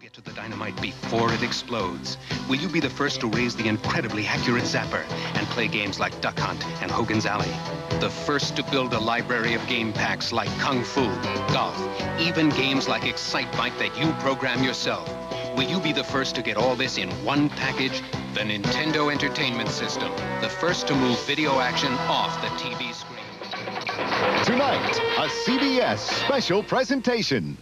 get to the dynamite before it explodes? Will you be the first to raise the incredibly accurate zapper and play games like Duck Hunt and Hogan's Alley? The first to build a library of game packs like Kung Fu, golf, even games like Excitebike that you program yourself? Will you be the first to get all this in one package? The Nintendo Entertainment System, the first to move video action off the TV screen. Tonight, a CBS special presentation.